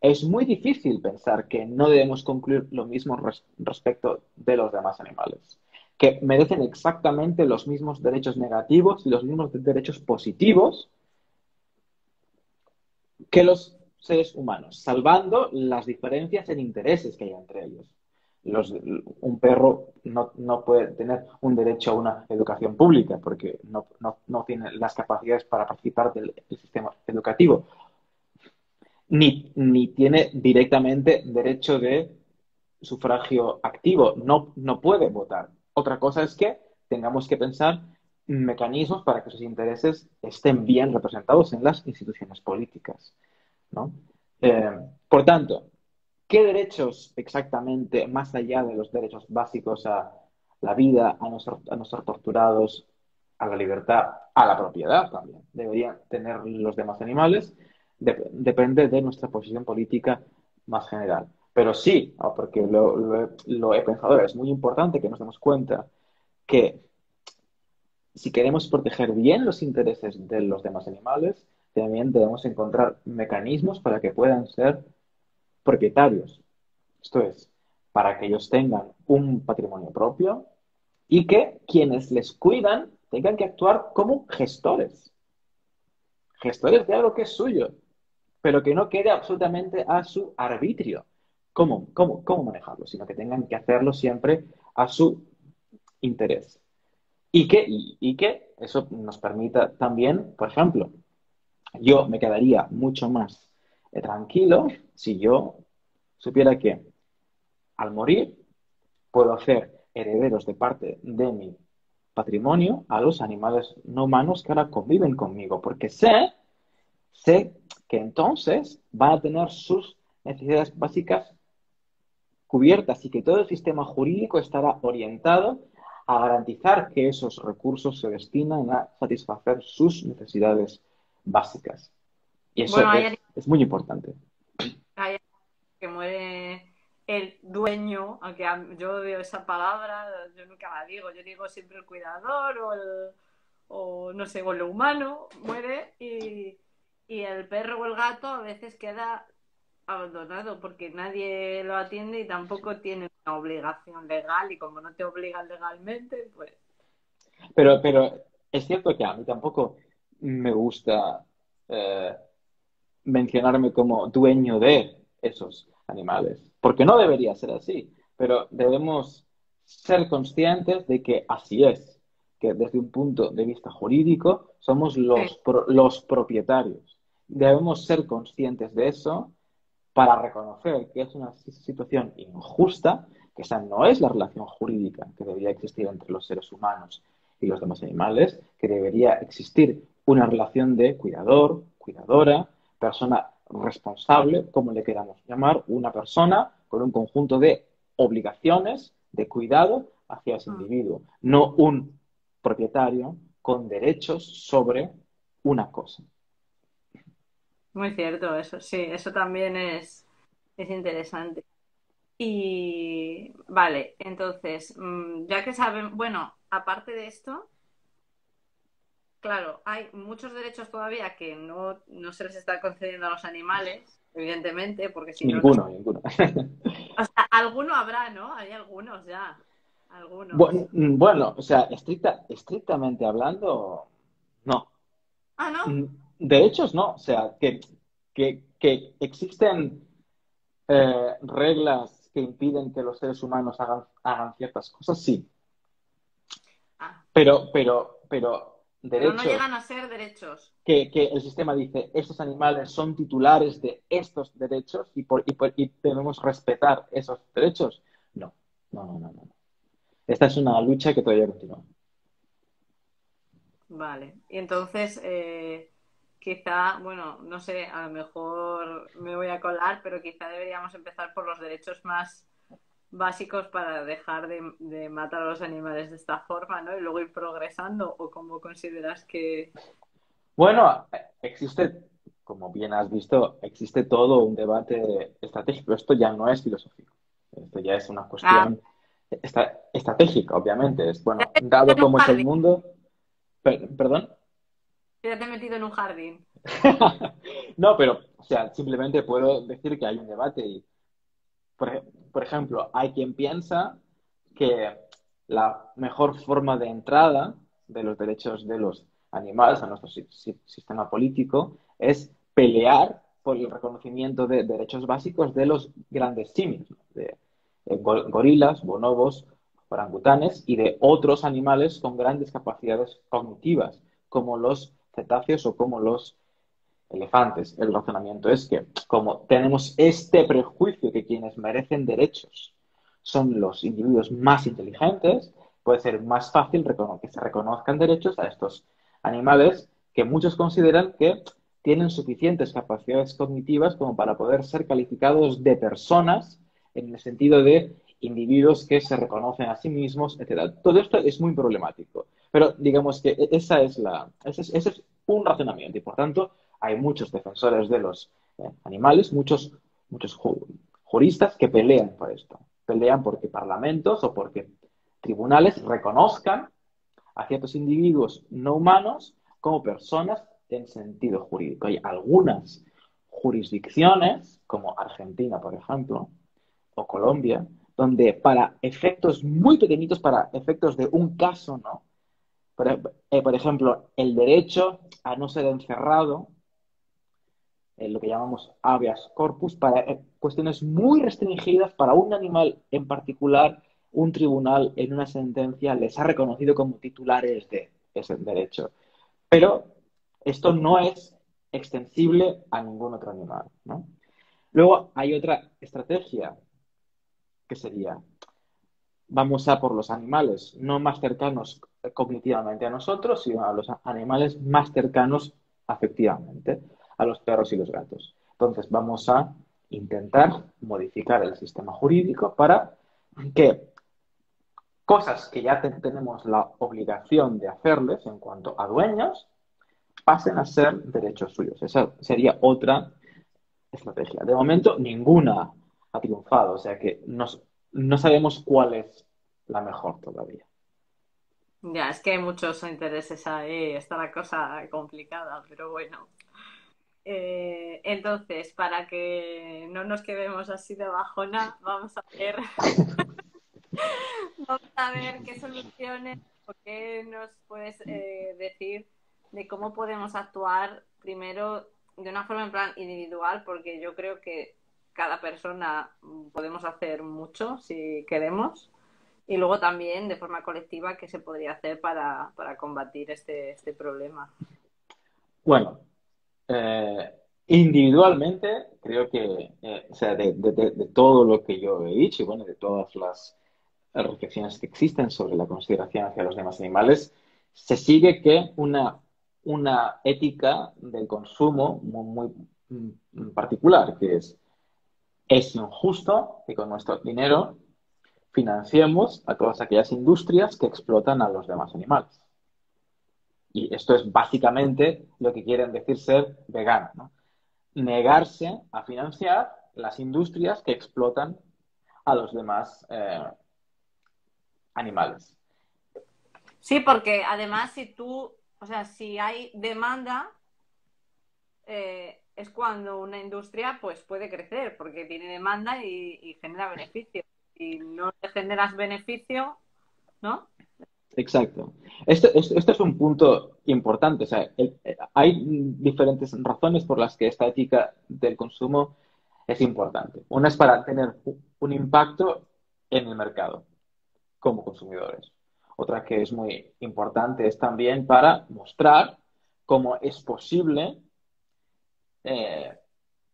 es muy difícil pensar que no debemos concluir lo mismo respecto de los demás animales, que merecen exactamente los mismos derechos negativos y los mismos derechos positivos que los seres humanos, salvando las diferencias en intereses que hay entre ellos un perro no, puede tener un derecho a una educación pública porque no, tiene las capacidades para participar del, sistema educativo, ni, ni, tiene directamente derecho de sufragio activo, no, no puede votar. Otra cosa es que tengamos que pensar mecanismos para que sus intereses estén bien representados en las instituciones políticas. Eh, por tanto, ¿Qué derechos exactamente, más allá de los derechos básicos a la vida, a no ser, torturados, a la libertad, a la propiedad también, deberían tener los demás animales? depende de nuestra posición política más general. Pero sí, porque lo, lo, he pensado, es muy importante que nos demos cuenta que si queremos proteger bien los intereses de los demás animales, también debemos encontrar mecanismos para que puedan ser propietarios. Esto es, para que ellos tengan un patrimonio propio y que quienes les cuidan tengan que actuar como gestores. Gestores de algo que es suyo, pero que no quede absolutamente a su arbitrio. ¿Cómo, cómo, cómo manejarlo? Sino que tengan que hacerlo siempre a su interés. Y que, y que eso nos permita también, por ejemplo, yo me quedaría mucho más tranquilo si yo supiera que al morir puedo hacer herederos de parte de mi patrimonio a los animales no humanos que ahora conviven conmigo, porque sé, sé que entonces van a tener sus necesidades básicas cubiertas y que todo el sistema jurídico estará orientado a garantizar que esos recursos se destinan a satisfacer sus necesidades básicas. Y eso es, muy importante. Hay que muere el dueño, aunque yo veo esa palabra, yo nunca la digo, yo digo siempre el cuidador o el, o no sé, o lo humano, muere y, y el perro o el gato a veces queda abandonado porque nadie lo atiende y tampoco tiene una obligación legal y como no te obligan legalmente, pues... Pero, pero es cierto que a mí tampoco me gusta eh, mencionarme como dueño de esos animales, porque no debería ser así, pero debemos ser conscientes de que así es, que desde un punto de vista jurídico somos los, los propietarios. Debemos ser conscientes de eso para reconocer que es una situación injusta, que esa no es la relación jurídica que debería existir entre los seres humanos y los demás animales, que debería existir una relación de cuidador, cuidadora, persona responsable, como le queramos llamar, una persona con un conjunto de obligaciones de cuidado hacia ese mm. individuo, no un propietario con derechos sobre una cosa. Muy cierto, eso sí, eso también es, es interesante. Y vale, entonces, mm, ya que saben, bueno, aparte de esto, claro, hay muchos derechos todavía que no, se les está concediendo a los animales, evidentemente, porque si ninguno, no... Ninguno, O sea, alguno habrá, ¿no? Hay algunos ya. Algunos. Bueno, o sea, estricta, estrictamente hablando, no. Ah, ¿no? Mm, derechos no, o sea, que, que, existen eh, reglas que impiden que los seres humanos hagan, hagan ciertas cosas, sí. Ah. Pero, pero, pero pero no llegan a ser derechos. Que, el sistema dice, estos animales son titulares de estos derechos y, por, y, debemos respetar esos derechos. No, no, no, no, no. Esta es una lucha que todavía continúa. Vale, y entonces eh, quizá, bueno, no sé, a lo mejor me voy a colar, pero quizá deberíamos empezar por los derechos más básicos para dejar de, matar a los animales de esta forma, ¿no? Y luego ir progresando, o cómo consideras que... Bueno, existe, como bien has visto, existe todo un debate estratégico. Esto ya no es filosófico. Esto ya es una cuestión ah. estratégica, obviamente. Es, bueno, dado como es el mundo... ¿Perdón? Ya te he metido en un jardín. no, pero, o sea, simplemente puedo decir que hay un debate y por, ejemplo, hay quien piensa que la mejor forma de entrada de los derechos de los animales a nuestro sistema político es pelear por el reconocimiento de derechos básicos de los grandes simios, de, gorilas, bonobos, orangutanes y de otros animales con grandes capacidades cognitivas, como los cetáceos o como los elefantes. El razonamiento es que como tenemos este prejuicio que quienes merecen derechos son los individuos más inteligentes, puede ser más fácil que se reconozcan derechos a estos animales que muchos consideran que tienen suficientes capacidades cognitivas como para poder ser calificados de personas en el sentido de individuos que se reconocen a sí mismos, etc. Todo esto es muy problemático, pero digamos que esa es la, ese es un razonamiento y por tanto hay muchos defensores de los eh, animales, muchos, muchos juristas que pelean por esto. Pelean porque parlamentos o porque tribunales reconozcan a ciertos individuos no humanos como personas en sentido jurídico. Hay algunas jurisdicciones, como Argentina, por ejemplo, o Colombia, donde para efectos muy pequeñitos, para efectos de un caso, ¿no? Por, eh, ejemplo, el derecho a no ser encerrado, eh, lo que llamamos habeas corpus, para eh, cuestiones muy restringidas para un animal en particular, un tribunal en una sentencia les ha reconocido como titulares de ese derecho. Pero esto no es extensible a ningún otro animal. Luego hay otra estrategia que sería, vamos a por los animales no más cercanos cognitivamente a nosotros, sino a los animales más cercanos afectivamente, a los perros y los gatos. Entonces vamos a intentar modificar el sistema jurídico para que cosas que ya tenemos la obligación de hacerles en cuanto a dueños, pasen a ser derechos suyos. Esa sería otra estrategia. De momento, ninguna ha triunfado, o sea que no sabemos cuál es la mejor todavía. Ya, es que hay muchos intereses ahí, está la cosa complicada, pero bueno. Eh, entonces, para que no nos quedemos así de bajona, vamos a ver, vamos a ver qué soluciones o qué nos puedes eh, decir de cómo podemos actuar primero de una forma en plan individual, porque yo creo que cada persona podemos hacer mucho si queremos, y luego también de forma colectiva qué se podría hacer para, combatir este, este, problema. Bueno, eh, individualmente creo que, eh, o sea, de, de, todo lo que yo he dicho y bueno, de todas las reflexiones que existen sobre la consideración hacia los demás animales, se sigue que una una ética del consumo muy, mm, particular, que es, es injusto que con nuestro dinero financiemos a todas aquellas industrias que explotan a los demás animales. Y esto es básicamente lo que quieren decir ser veganos. Negarse a financiar las industrias que explotan a los demás eh, animales. Sí, porque además si tú o sea, si hay demanda, eh, es cuando una industria pues puede crecer, porque tiene demanda y, genera beneficio. Si no te generas beneficio, ¿no? Exacto. Este, este, es un punto importante. O sea, hay diferentes razones por las que esta ética del consumo es importante. Una es para tener un impacto en el mercado como consumidores. Otra que es muy importante es también para mostrar cómo es posible eh,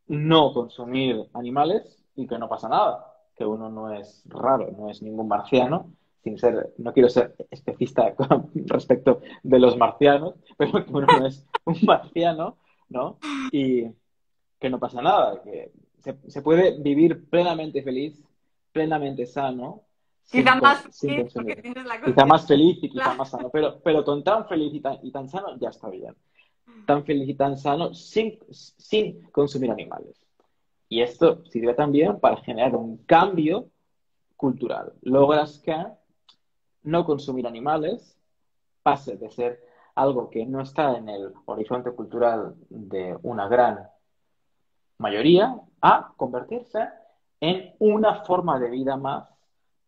no consumir animales y que no pasa nada, que uno no es raro, no es ningún marciano, sin ser, no quiero ser especista con respecto de los marcianos, pero que uno no es un marciano, ¿no? Y que no pasa nada, que se puede vivir plenamente feliz, plenamente sano, Quizá más feliz Quizá más feliz y quizá más sano. Pero, pero con tan feliz y tan, sano ya está bien. Tan feliz y tan sano sin, sin consumir animales. Y esto sirve también para generar un cambio cultural. Logras que no consumir animales pase de ser algo que no está en el horizonte cultural de una gran mayoría a convertirse en una forma de vida más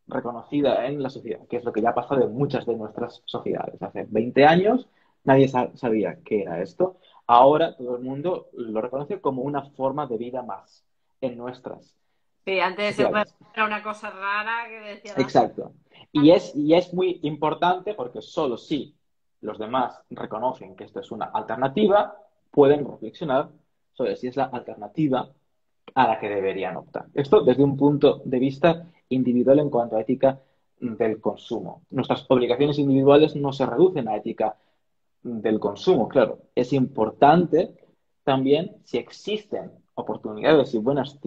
reconocida en la sociedad, que es lo que ya pasa de muchas de nuestras sociedades. Hace 20 años nadie sabía qué era esto. Ahora todo el mundo lo reconoce como una forma de vida más en nuestras. Sí, antes era una cosa rara que decía. Exacto. Y es, y es muy importante porque solo si los demás reconocen que esto es una alternativa, pueden reflexionar sobre si es la alternativa a la que deberían optar. Esto desde un punto de vista individual en cuanto a ética del consumo. Nuestras obligaciones individuales no se reducen a ética del consumo, claro. Es importante también, si existen oportunidades y buenas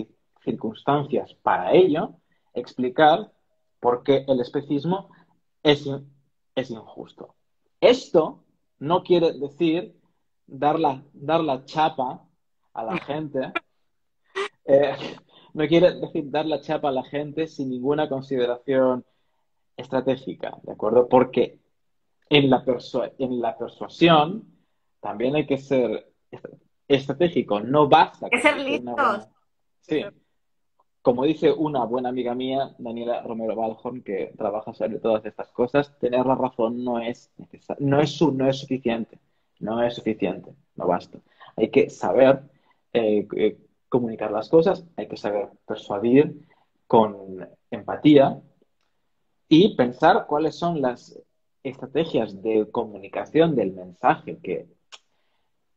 circunstancias para ello, explicar por qué el especismo es, es injusto. Esto no quiere decir dar la, dar la chapa a la gente eh, no quiere decir dar la chapa a la gente sin ninguna consideración estratégica, ¿de acuerdo? Porque en la, en la persuasión también hay que ser estratégico, no basta. Hay que ser listos. Sí. Como dice una buena amiga mía, Daniela Romero Balhorn, que trabaja sobre todas estas cosas, tener la razón no es no es, no es suficiente, no es suficiente, no basta. Hay que saber eh, eh, comunicar las cosas, hay que saber persuadir con empatía y pensar cuáles son las estrategias de comunicación del mensaje que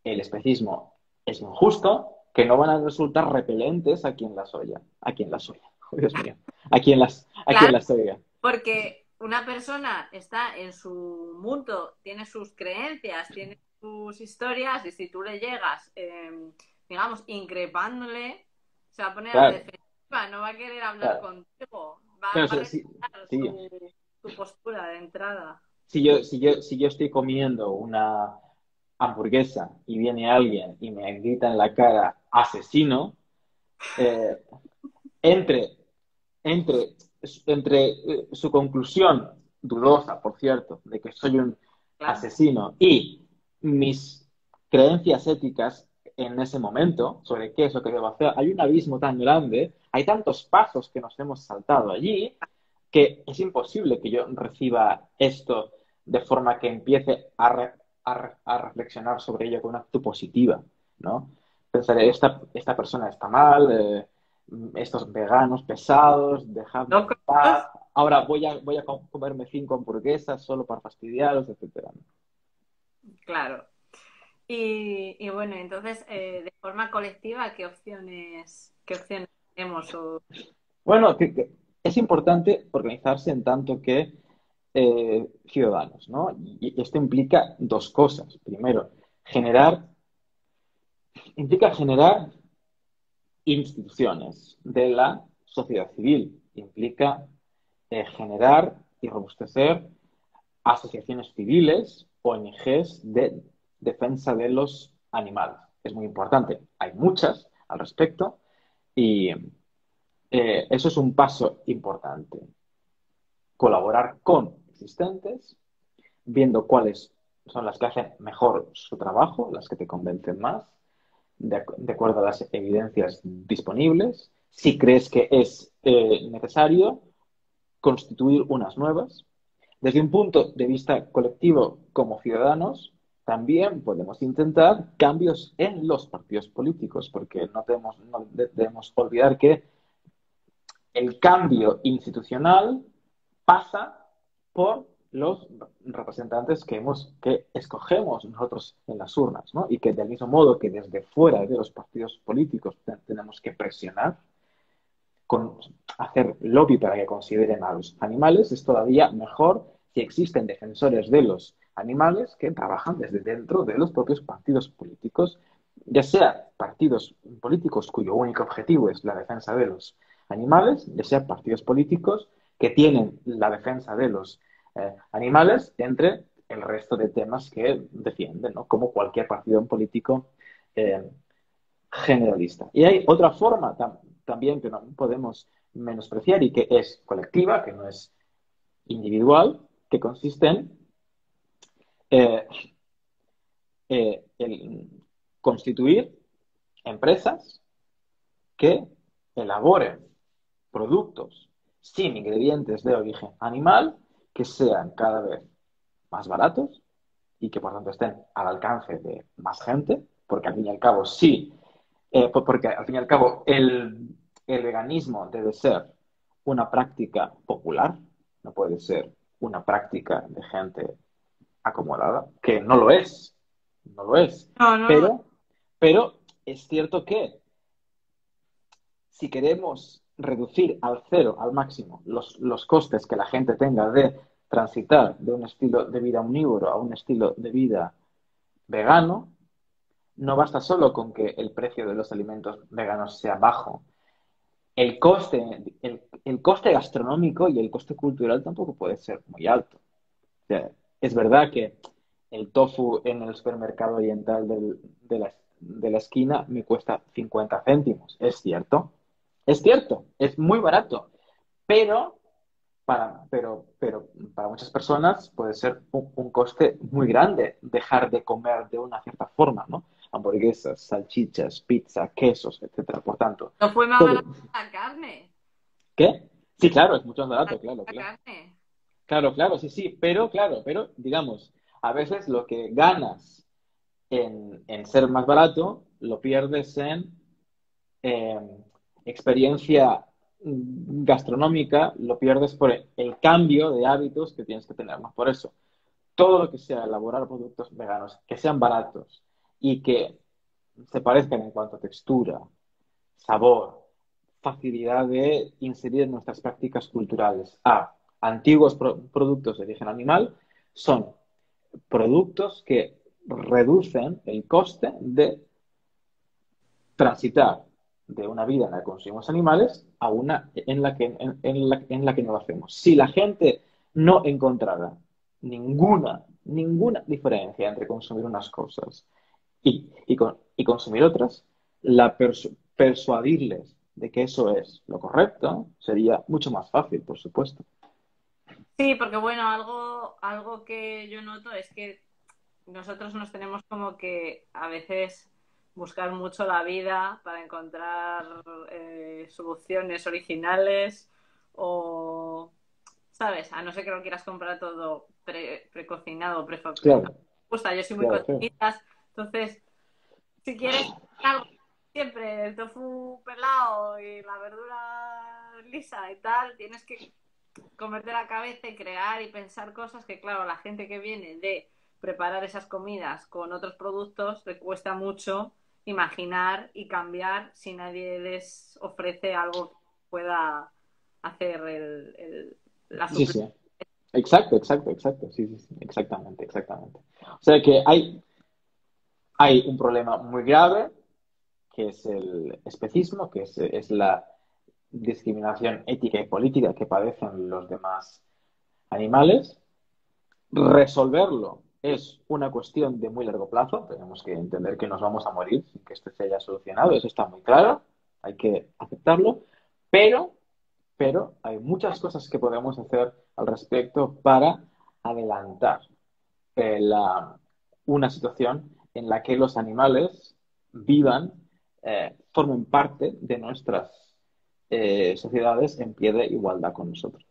el especismo es injusto, que no van a resultar repelentes a quien las oya, a quien las oya, oh, Dios mío, a quien las, a quien las oiga. Porque una persona está en su mundo, tiene sus creencias, tiene sus historias, y si tú le llegas, em, digamos, increpándole, se va a poner a la defensiva, no va a querer hablar contigo, va, a su, postura de entrada. Si yo, si, yo, si yo estoy comiendo una hamburguesa y viene alguien y me grita en la cara asesino, eh, entre, entre, entre eh, su conclusión dudosa, por cierto, de que soy un asesino y mis creencias éticas en ese momento sobre qué es lo que debo hacer, hay un abismo tan grande, hay tantos pasos que nos hemos saltado allí, que es imposible que yo reciba esto de forma que empiece a, a, reflexionar sobre ello con una actitud positiva, ¿no? Pensaré, esta, esta persona está mal, eh, estos veganos pesados, dejadme paz, ahora voy a, voy a comerme cinco hamburguesas solo para fastidiaros, etcétera. Claro. Y, bueno, entonces, eh, de forma colectiva, ¿qué opciones, qué opciones tenemos? Bueno, es importante organizarse en tanto que eh, ciudadanos, ¿no? Y esto implica dos cosas. Primero, generar, implica generar instituciones de la sociedad civil, implica eh, generar y robustecer asociaciones civiles, ONGs de defensa de los animales. Es muy importante. Hay muchas al respecto y eh, eso es un paso importante. Colaborar con existentes, viendo cuáles son las que hacen mejor su trabajo, las que te convencen más, de, acuerdo a las evidencias disponibles. Si crees que es eh, necesario, constituir unas nuevas. Desde un punto de vista colectivo, como ciudadanos, también podemos intentar cambios en los partidos políticos, porque no debemos, no debemos olvidar que el cambio institucional pasa por los representantes que, hemos, que escogemos nosotros en las urnas, ¿no? Y que del mismo modo que desde fuera de los partidos políticos tenemos que presionar, con hacer lobby para que consideren a los animales, es todavía mejor si existen defensores de los animales que trabajan desde dentro de los propios partidos políticos, ya sea partidos políticos cuyo único objetivo es la defensa de los animales, ya sea partidos políticos que tienen la defensa de los eh, animales entre el resto de temas que defienden, ¿no? como cualquier partido político eh, generalista. Y hay otra forma también que no podemos menospreciar y que es colectiva, que no es individual, que consiste en eh, constituir empresas que elaboren productos sin ingredientes de origen animal que sean cada vez más baratos y que por tanto estén al alcance de más gente, porque al fin y al cabo sí, eh, porque al fin y al cabo el, el veganismo debe ser una práctica popular, no puede ser una práctica de gente acomodada, que no lo es, no lo es. Pero, pero es cierto que si queremos reducir al cero, al máximo, los, los costes que la gente tenga de transitar de un estilo de vida omnívoro a un estilo de vida vegano, no basta solo con que el precio de los alimentos veganos sea bajo. El coste, el, coste gastronómico y el coste cultural tampoco puede ser muy alto. es verdad que el tofu en el supermercado oriental de, la, de la esquina me cuesta 50 céntimos, es cierto, Es cierto, es muy barato, pero para, pero, pero para muchas personas puede ser un, coste muy grande dejar de comer de una cierta forma, ¿no? Hamburguesas, salchichas, pizza, quesos, etcétera. Por tanto. No fue más barato la carne. ¿Qué? Sí, claro, es mucho más barato, claro, claro. Claro, claro, sí, sí, pero claro, pero digamos, a veces lo que ganas en, ser más barato lo pierdes en experiencia gastronómica, lo pierdes por el cambio de hábitos que tienes que tener. Por eso, todo lo que sea elaborar productos veganos, que sean baratos y que se parezcan en cuanto a textura, sabor, facilidad de inserir en nuestras prácticas culturales a antiguos productos de origen animal, son productos que reducen el coste de transitar de una vida en la que consumimos animales a una en la que, en, la, en la que no lo hacemos. Si la gente no encontrara ninguna, ninguna diferencia entre consumir unas cosas y, y, consumir otras, la persuadirles de que eso es lo correcto sería mucho más fácil, por supuesto. Sí, porque bueno, algo, algo que yo noto es que nosotros nos tenemos como que a veces buscar mucho la vida para encontrar eh, soluciones originales o, ¿sabes? A no ser que lo quieras comprar todo pre, precocinado, prefabricado. Claro. Gusta, yo soy muy claro, entonces, si quieres algo siempre el tofu pelado y la verdura lisa y tal, tienes que comerte la cabeza y crear y pensar cosas que, claro, la gente que viene de preparar esas comidas con otros productos le cuesta mucho imaginar y cambiar si nadie les ofrece algo que pueda hacer el, la sí, sí. Exacto, exacto, exacto. Sí, sí, sí, exactamente, exactamente. O sea que hay, hay un problema muy grave, que es el especismo, que es, es la discriminación ética y política que padecen los demás animales. Resolverlo es una cuestión de muy largo plazo. Tenemos que entender que nos vamos a morir sin que esto se haya solucionado. Eso está muy claro. Hay que aceptarlo. Pero, pero hay muchas cosas que podemos hacer al respecto para adelantar eh, una situación en la que los animales vivan, eh, formen parte de nuestras eh, sociedades en pie de igualdad con nosotros.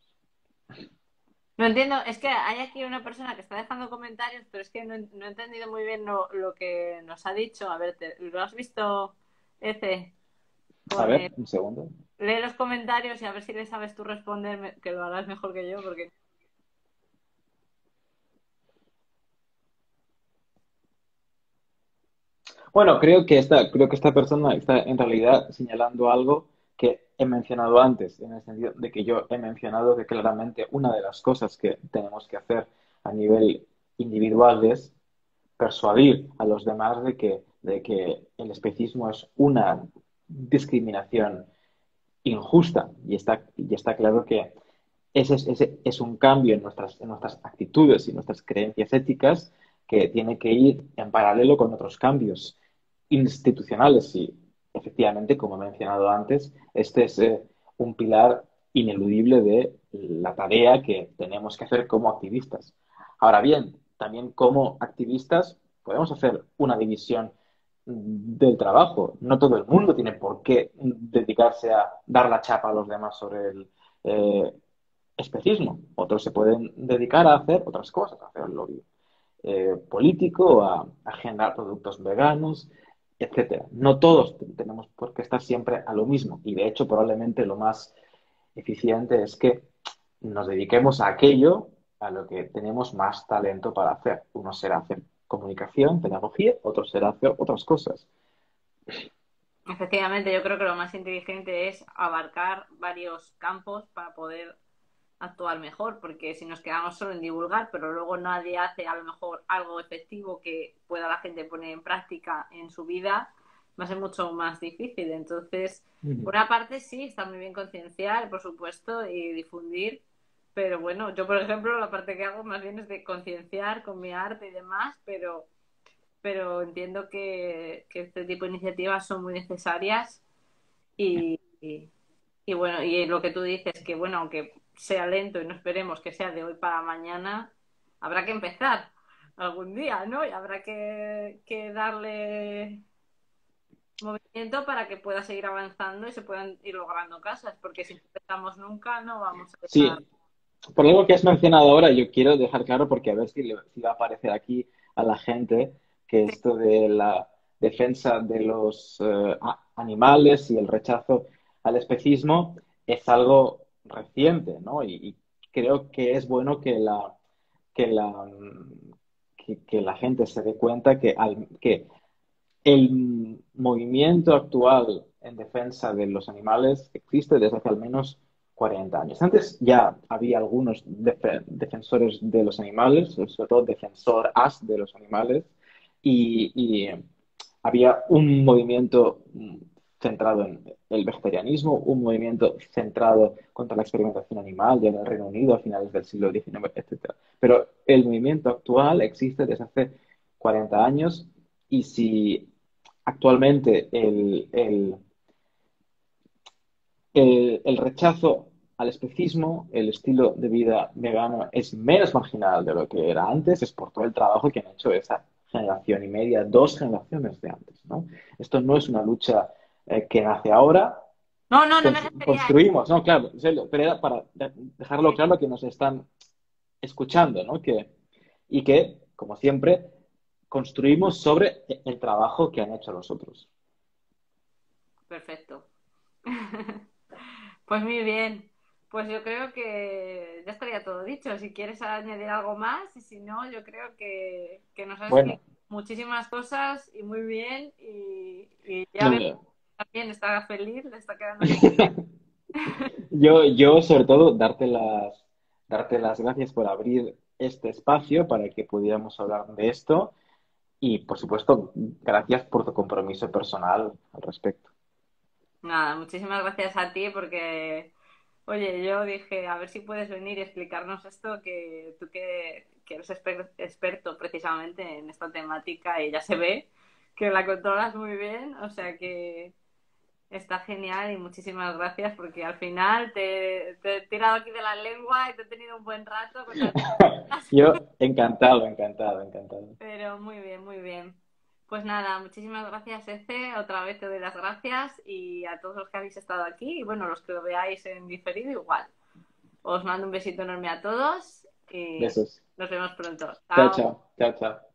No entiendo, es que hay aquí una persona que está dejando comentarios, pero es que no, he entendido muy bien lo, que nos ha dicho. A ver, ¿lo has visto, ese? a ver, un segundo. Lee los comentarios y a ver si le sabes tú responder, que lo harás mejor que yo, porque... Bueno, creo que esta, creo que esta persona está en realidad señalando algo que he mencionado antes, en el sentido de que yo he mencionado que claramente una de las cosas que tenemos que hacer a nivel individual es persuadir a los demás de que, de que el especismo es una discriminación injusta. Y está, y está claro que ese, ese es un cambio en nuestras, en nuestras actitudes y nuestras creencias éticas que tiene que ir en paralelo con otros cambios institucionales. Y efectivamente, como he mencionado antes, este es eh, un pilar ineludible de la tarea que tenemos que hacer como activistas. Ahora bien, también como activistas podemos hacer una división del trabajo. No todo el mundo tiene por qué dedicarse a dar la chapa a los demás sobre el eh, especismo. Otros se pueden dedicar a hacer otras cosas, a hacer lobby eh, político, a, a generar productos veganos, etcétera. No todos tenemos por qué estar siempre a lo mismo y de hecho probablemente lo más eficiente es que nos dediquemos a aquello a lo que tenemos más talento para hacer. Uno será hacer comunicación, pedagogía, otro será hacer otras cosas. Efectivamente, yo creo que lo más inteligente es abarcar varios campos para poder actuar mejor, porque si nos quedamos solo en divulgar, pero luego nadie hace a lo mejor algo efectivo que pueda la gente poner en práctica en su vida, va a ser mucho más difícil. Entonces, por una parte sí, está muy bien concienciar, por supuesto, y difundir, pero bueno, yo por ejemplo, la parte que hago más bien es de concienciar con mi arte y demás, pero, pero entiendo que, este tipo de iniciativas son muy necesarias y y bueno, y lo que tú dices, que bueno, aunque sea lento y no esperemos que sea de hoy para mañana, habrá que empezar algún día, ¿no? Y habrá que, que darle movimiento para que pueda seguir avanzando y se puedan ir logrando casas, porque si no empezamos nunca no vamos a Sí, por algo que has mencionado ahora, yo quiero dejar claro, porque a ver si, le, si va a aparecer aquí a la gente, que esto de la defensa de los eh, animales y el rechazo al especismo es algo reciente, ¿no? Y, creo que es bueno que la, que la, que, la gente se dé cuenta que, al, que el movimiento actual en defensa de los animales existe desde hace al menos 40 años. Antes ya había algunos def defensores de los animales, sobre todo defensoras de los animales, y, había un movimiento centrado en el vegetarianismo, un movimiento centrado contra la experimentación animal ya en el Reino Unido a finales del siglo XIX, etc. Pero el movimiento actual existe desde hace 40 años y si actualmente el, el, el, el, rechazo al especismo, el estilo de vida vegano es menos marginal de lo que era antes, es por todo el trabajo que han hecho esa generación y media, dos generaciones de antes. ¿no? Esto no es una lucha eh, que nace ahora. No, no, no, Construimos, no, claro, pero era para dejarlo claro que nos están escuchando, ¿no? Que, y que, como siempre, construimos sobre el trabajo que han hecho los otros. Perfecto. pues muy bien. Pues yo creo que ya estaría todo dicho. Si quieres añadir algo más y si no, yo creo que, que nos has bueno. muchísimas cosas y muy bien y, y ya no, también está feliz, le está quedando yo, yo sobre todo darte las, darte las gracias por abrir este espacio para que pudiéramos hablar de esto y, por supuesto, gracias por tu compromiso personal al respecto. Nada, muchísimas gracias a ti porque, oye, yo dije, a ver si puedes venir y explicarnos esto, que tú que, que eres experto precisamente en esta temática y ya se ve que la controlas muy bien, o sea que está genial y muchísimas gracias porque al final te, te, he tirado aquí de la lengua y te he tenido un buen rato. Con Yo encantado, encantado, encantado. Pero muy bien, muy bien. Pues nada, muchísimas gracias, Ece. Otra vez te doy las gracias y a todos los que habéis estado aquí y bueno, los que lo veáis en diferido igual. Os mando un besito enorme a todos y Besos. nos vemos pronto. chao, chao. chao, chao.